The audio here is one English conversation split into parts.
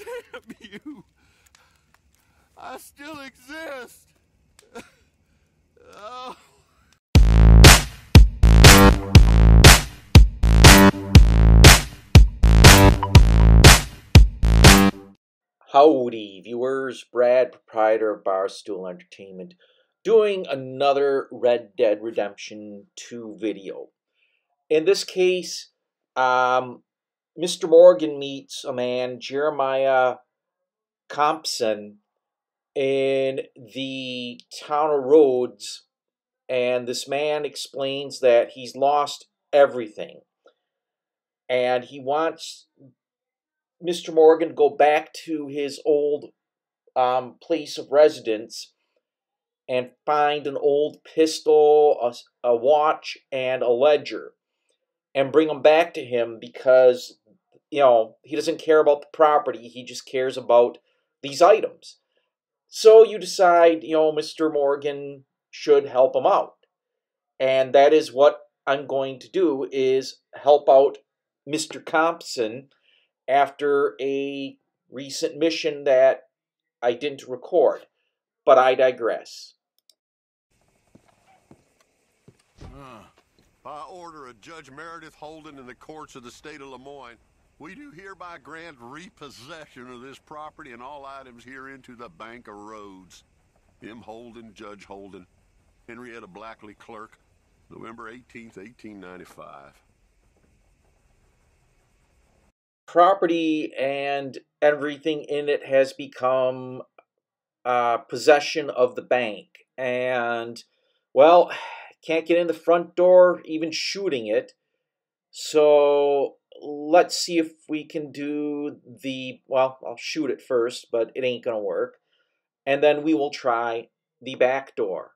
Damn you! I still exist! oh. Howdy, viewers. Brad, proprietor of Barstool Entertainment, doing another Red Dead Redemption 2 video. In this case, um, Mr. Morgan meets a man, Jeremiah Compson, in the town of Rhodes, and this man explains that he's lost everything. And he wants Mr. Morgan to go back to his old um, place of residence and find an old pistol, a, a watch, and a ledger and bring them back to him because, you know, he doesn't care about the property. He just cares about these items. So you decide, you know, Mr. Morgan should help him out. And that is what I'm going to do is help out Mr. Compson after a recent mission that I didn't record. But I digress. Uh, by order of Judge Meredith Holden in the courts of the state of Lemoyne, we do hereby grant repossession of this property and all items herein to the Bank of Rhodes. M. Holden, Judge Holden, Henrietta Blackley, Clerk, November 18th, 1895 property and everything in it has become uh, possession of the bank. And, well, can't get in the front door, even shooting it. So let's see if we can do the, well, I'll shoot it first, but it ain't going to work. And then we will try the back door.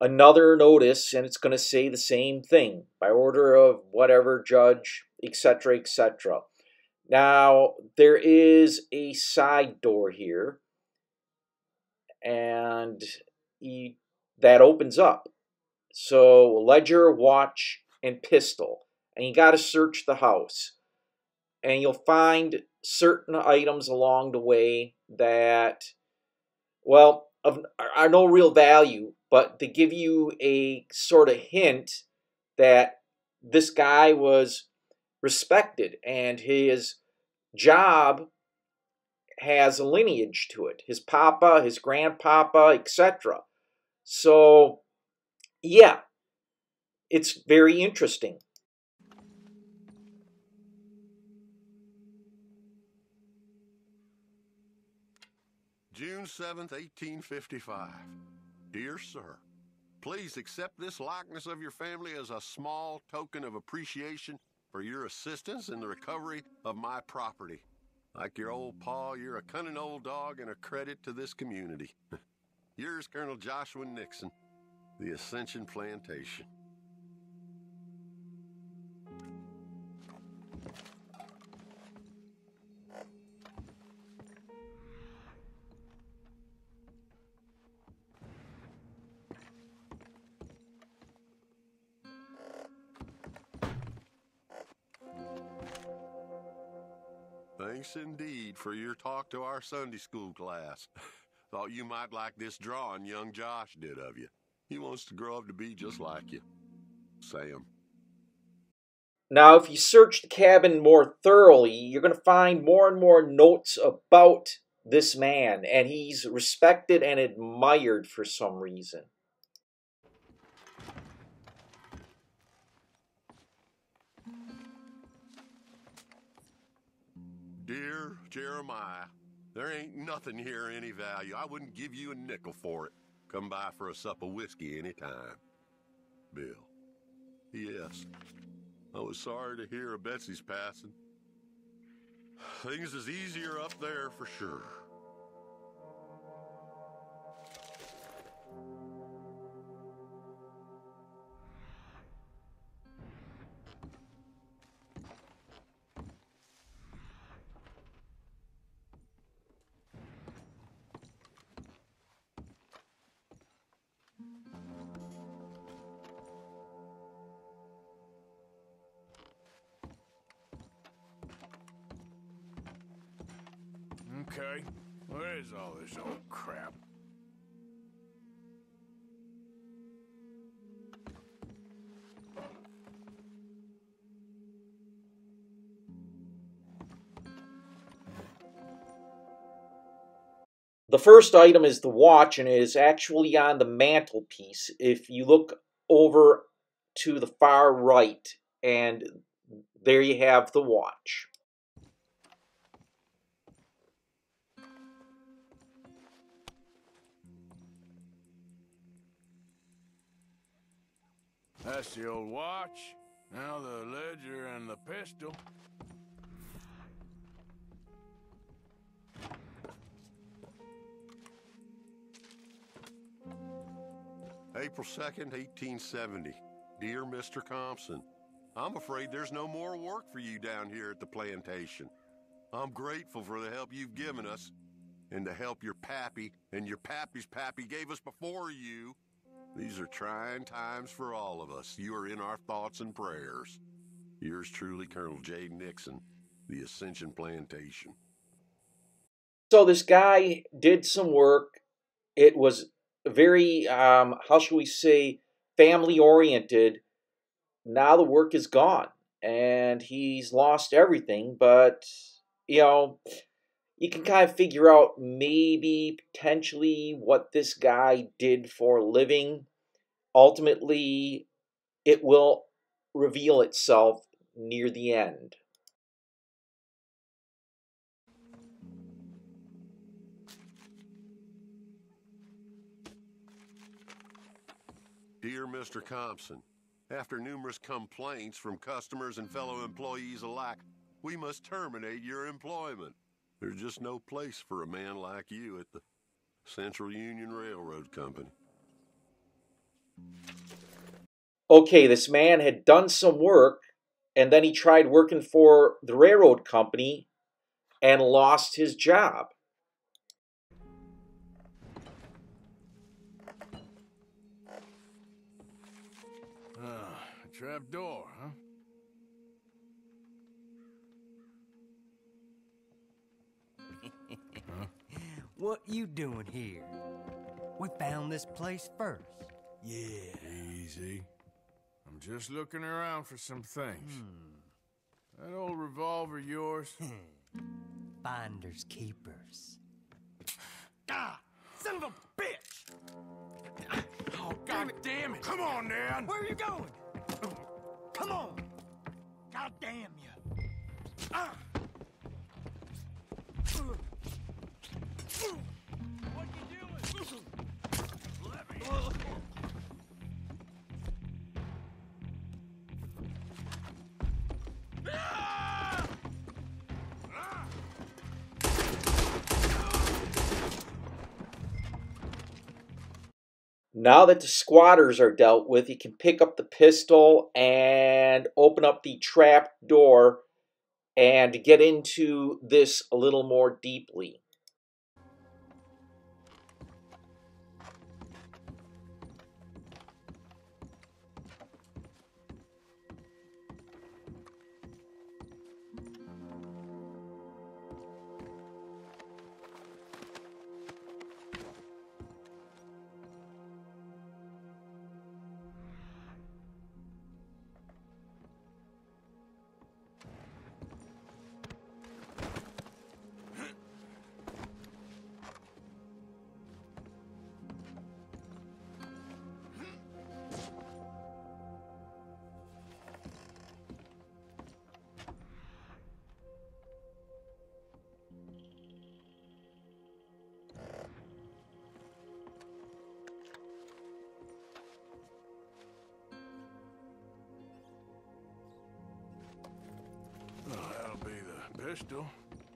Another notice and it's going to say the same thing by order of whatever judge etc etc now there is a side door here and that opens up. So ledger watch and pistol and you got to search the house. And you'll find certain items along the way that well of, are no real value but to give you a sort of hint that this guy was respected and his job has a lineage to it. His papa his grandpapa etc so yeah it's very interesting. June 7th, 1855. Dear Sir, please accept this likeness of your family as a small token of appreciation for your assistance in the recovery of my property. Like your old paw, you're a cunning old dog and a credit to this community. Yours, Colonel Joshua Nixon, The Ascension Plantation. Indeed for your talk to our Sunday school class. Thought you might like this drawing young Josh did of you. He wants to grow up to be just like you. Sam. Now, if you search the cabin more thoroughly, you're going to find more and more notes about this man, and he's respected and admired for some reason. Dear Jeremiah, there ain't nothing here any value. I wouldn't give you a nickel for it. Come by for a sup of whiskey any time. Bill. Yes. I was sorry to hear of Betsy's passing. Things is easier up there for sure. Okay, where is all this old crap? The first item is the watch, and it is actually on the mantelpiece. If you look over to the far right, and there you have the watch. That's the old watch. Now the ledger and the pistol. April 2nd, 1870. Dear Mr. Compson, I'm afraid there's no more work for you down here at the plantation. I'm grateful for the help you've given us and the help your pappy and your pappy's pappy gave us before you. These are trying times for all of us. You are in our thoughts and prayers. Yours truly, Colonel J. Nixon, the Ascension Plantation. So this guy did some work. It was very, um, how shall we say, family oriented. Now the work is gone and he's lost everything, but, you know, you can kind of figure out maybe potentially what this guy did for a living. Ultimately, it will reveal itself near the end. Dear Mr. Compson, after numerous complaints from customers and fellow employees alike, we must terminate your employment. There's just no place for a man like you at the Central Union Railroad Company. Okay, this man had done some work and then he tried working for the railroad company and lost his job. Ah, a trap door, huh? What you doing here? We found this place first. Yeah. Easy. I'm just looking around for some things. That old revolver yours? Finders keepers. ah! Son of a bitch! Oh, god damn it! Come on, Dan! Where are you going? Come on! God damn you! Ah! Now that the squatters are dealt with, you can pick up the pistol and open up the trap door and get into this a little more deeply.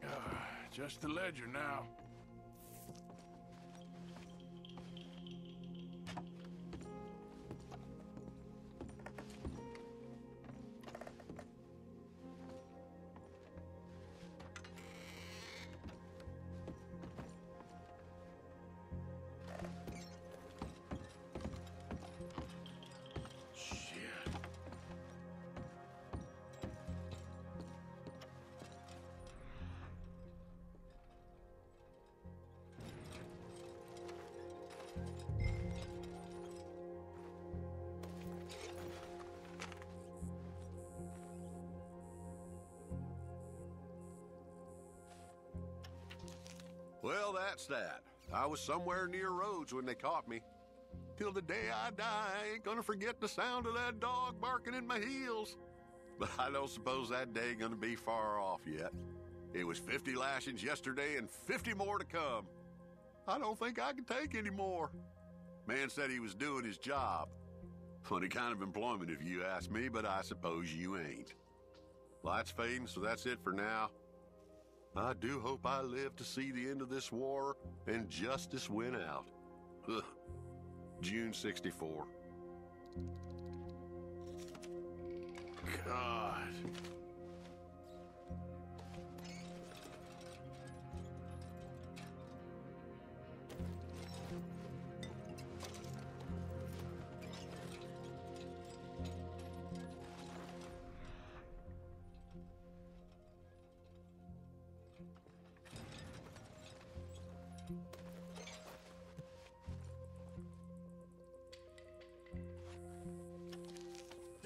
Uh, just the ledger now. Well, that's that. I was somewhere near Rhodes when they caught me. Till the day I die, I ain't gonna forget the sound of that dog barking in my heels. But I don't suppose that day gonna be far off yet. It was 50 lashings yesterday and 50 more to come. I don't think I can take any more. Man said he was doing his job. Funny kind of employment if you ask me, but I suppose you ain't. Light's fading, so that's it for now. I do hope I live to see the end of this war and justice win out. Ugh. June 64. God.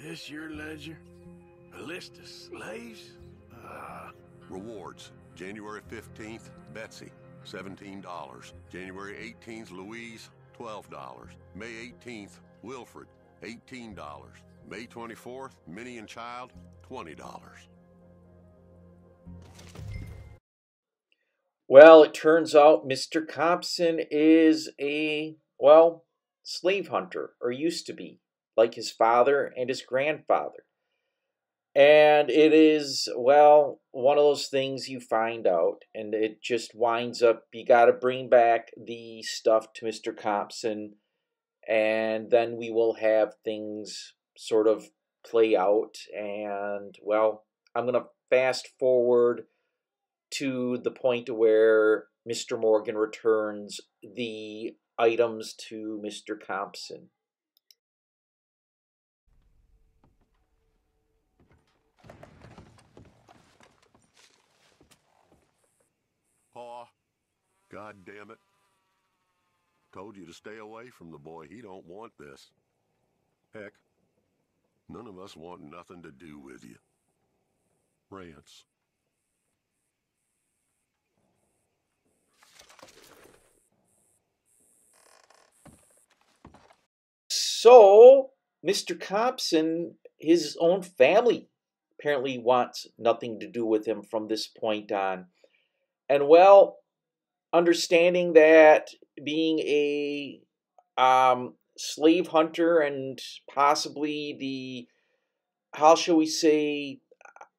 This your ledger? A list of slaves? Ah, Rewards. January 15th, Betsy, $17. January 18th, Louise, $12. May 18th, Wilfred, $18. May 24th, Minnie and Child, $20. Well, it turns out Mr. Compson is a, well, slave hunter, or used to be, like his father and his grandfather. And it is, well, one of those things you find out, and it just winds up you got to bring back the stuff to Mr. Compson, and then we will have things sort of play out. And, well, I'm going to fast forward to the point where Mr. Morgan returns the items to Mr. Compson. God damn it. Told you to stay away from the boy. He don't want this. Heck, none of us want nothing to do with you. Rance. So, Mr. Compson, his own family apparently wants nothing to do with him from this point on. And well, understanding that being a um, slave hunter and possibly the, how shall we say,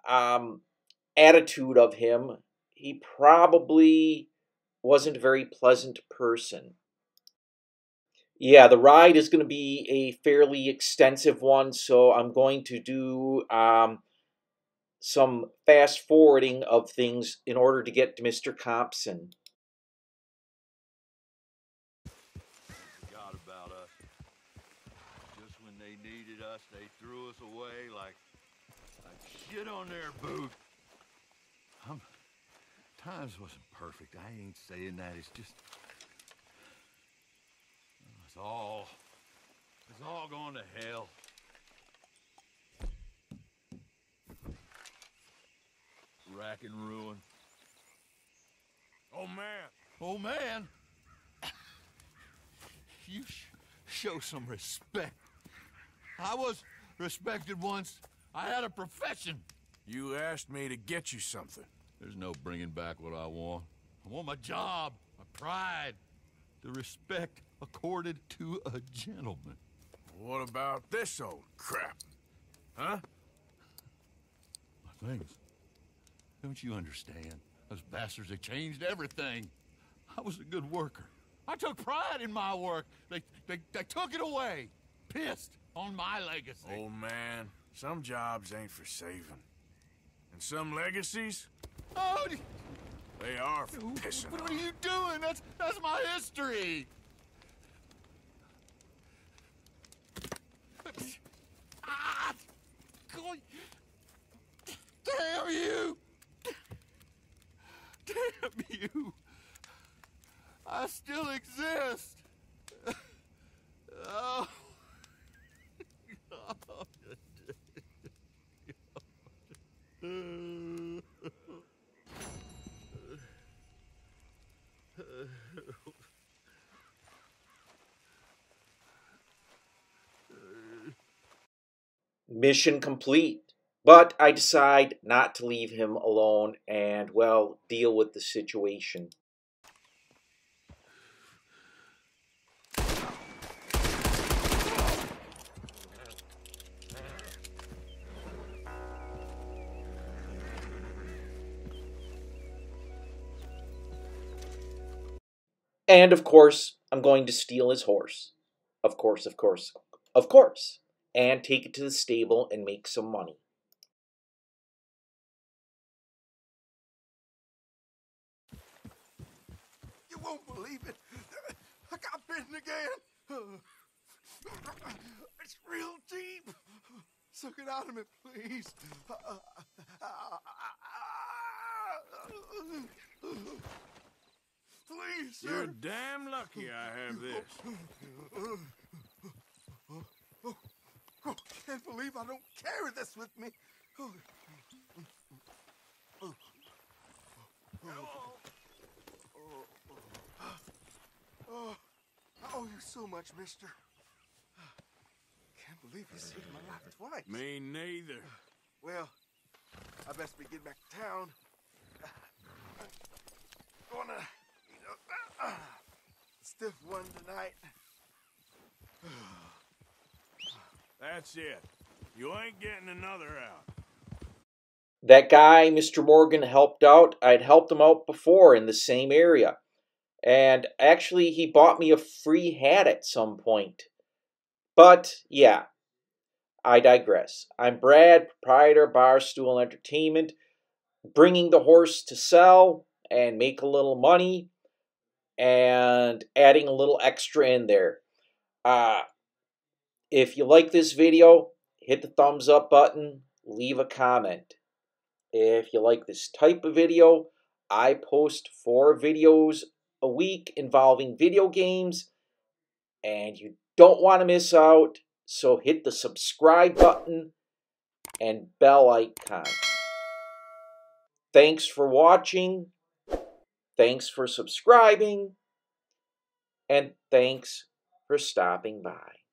um, attitude of him, he probably wasn't a very pleasant person. Yeah, the ride is going to be a fairly extensive one, so I'm going to do um, some fast forwarding of things in order to get to Mr. Compson. Forgot about us. Just when they needed us, they threw us away like like shit on their boot. I'm, times wasn't perfect. I ain't saying that. It's just it's all it's all going to hell. Rack and ruin. oh man. Oh man, you sh- show some respect. I was respected once. I had a profession. You asked me to get you something. There's no bringing back what I want. I want my job, my pride, the respect accorded to a gentleman. What about this old crap? Huh? My things. Don't you understand? Those bastards have changed everything. I was a good worker. I took pride in my work. They, they, they took it away. Pissed on my legacy. Old man, some jobs ain't for saving. And some legacies, Oh, they are for What pissing what on. are you doing? That's that's my history. Ah! God. Damn you! Damn you! I still exist. Oh. Mission complete. But I decide not to leave him alone and, well, deal with the situation. And of course, I'm going to steal his horse. Of course, of course, of course. And take it to the stable and make some money. You won't believe it. I got bitten again. It's real deep. Suck it out of me, please. Please, sir. You're damn lucky I have this. Oh, can't believe I don't carry this with me. Oh. Oh, I owe you so much, mister. Can't believe you saved my life twice. Me neither. Well, I best be getting back to town. Gonna stiff one tonight. That's it. You ain't getting another out. That guy, Mr. Morgan, helped out. I'd helped him out before in the same area. And actually, he bought me a free hat at some point. But, yeah, I digress. I'm Brad, proprietor Barstool Entertainment, bringing the horse to sell and make a little money and adding a little extra in there. Uh, if you like this video, hit the thumbs up button, leave a comment. If you like this type of video, I post four videos a week involving video games, and you don't want to miss out, so hit the subscribe button and bell icon. Thanks for watching, thanks for subscribing, and thanks for stopping by.